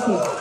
прекрасный.